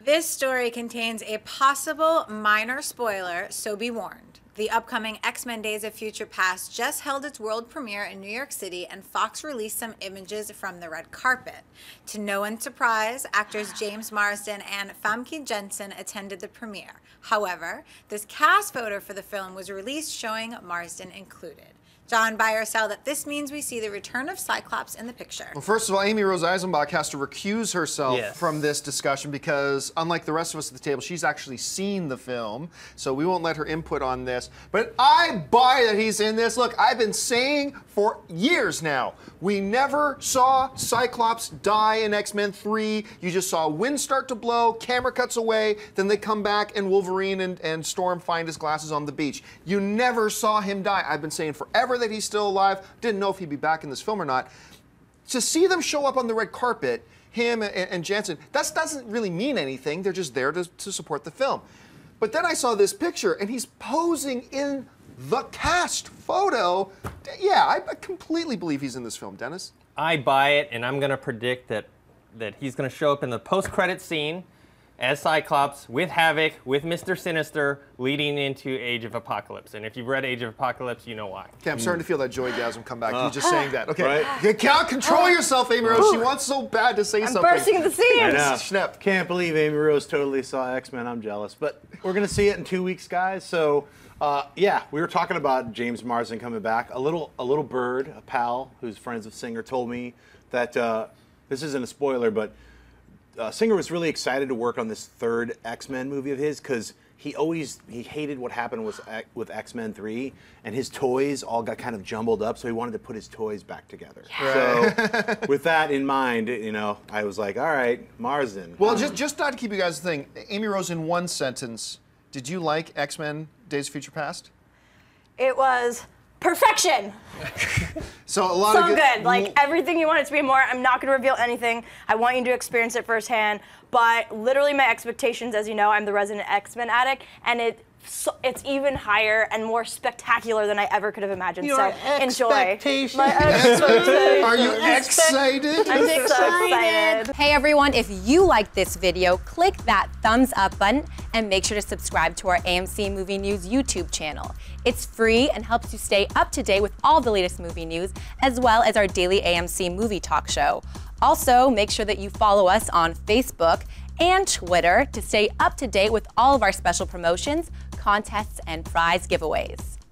This story contains a possible minor spoiler, so be warned. The upcoming X Men Days of Future Past just held its world premiere in New York City, and Fox released some images from the red carpet. To no one's surprise, actors James Marsden and Famke Janssen attended the premiere. However, this cast photo for the film was released showing Marsden included. John, buy or sell that this means we see the return of Cyclops in the picture. Well, first of all, Amy Rose Eisenbach has to recuse herself Yes. from this discussion because, unlike the rest of us at the table, she's actually seen the film, so we won't let her input on this. But I buy that he's in this. Look, I've been saying for years now, we never saw Cyclops die in X Men 3. You just saw wind start to blow, camera cuts away, then they come back, and Wolverine and, and Storm find his glasses on the beach. You never saw him die. I've been saying forever that he's still alive. Didn't know if he'd be back in this film or not to see them show up on the red carpet, him and, and Janssen, that doesn't really mean anything. They're just there to, to support the film. But then I saw this picture, and he's posing in the cast photo. Yeah, I, completely believe he's in this film, Dennis. I buy it, and I'm gonna predict that that he's gonna show up in the post-credit scene as Cyclops with Havoc, with Mr. Sinister, leading into Age of Apocalypse. And if you've read Age of Apocalypse, you know why. Okay, I'm starting to feel that joygasm come back. You're just saying that. Okay, Right. you can't control yourself, Amy Rose. She wants so bad to say I'm something. bursting the seams. I. Schnepp. Can't believe Amy Rose totally saw X Men. I'm jealous, but we're gonna see it in two weeks, guys. So, uh, yeah, we were talking about James Marsden coming back. A little, a little bird, a pal who's friends with Singer, told me that uh, this isn't a spoiler, but uh, Singer was really excited to work on this third X Men movie of his because he always he hated what happened with X- with X Men Three, and his toys all got kind of jumbled up, so he wanted to put his toys back together. So, with that in mind, you know, I was like, all right, Marsden. Well, just just not to keep you guys thing, Amy Rose, in one sentence, did you like X Men Days of Future Past? It was perfection. So a lot So of good. Like everything you want it to be more. I'm not going to reveal anything. I want you to experience it firsthand. But literally, my expectations, as you know, I'm the resident X Men addict, and it. So, it's even higher and more spectacular than I ever could have imagined. Your so enjoy. My. Are you excited? I'm so excited. Hey everyone, if you like this video, click that thumbs up button and make sure to subscribe to our AMC Movie News YouTube channel. It's free and helps you stay up to date with all the latest movie news, as well as our daily AMC movie talk show. Also, make sure that you follow us on Facebook and Twitter to stay up to date with all of our special promotions, contests, and prize giveaways.